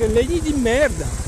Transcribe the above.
Lei de merda.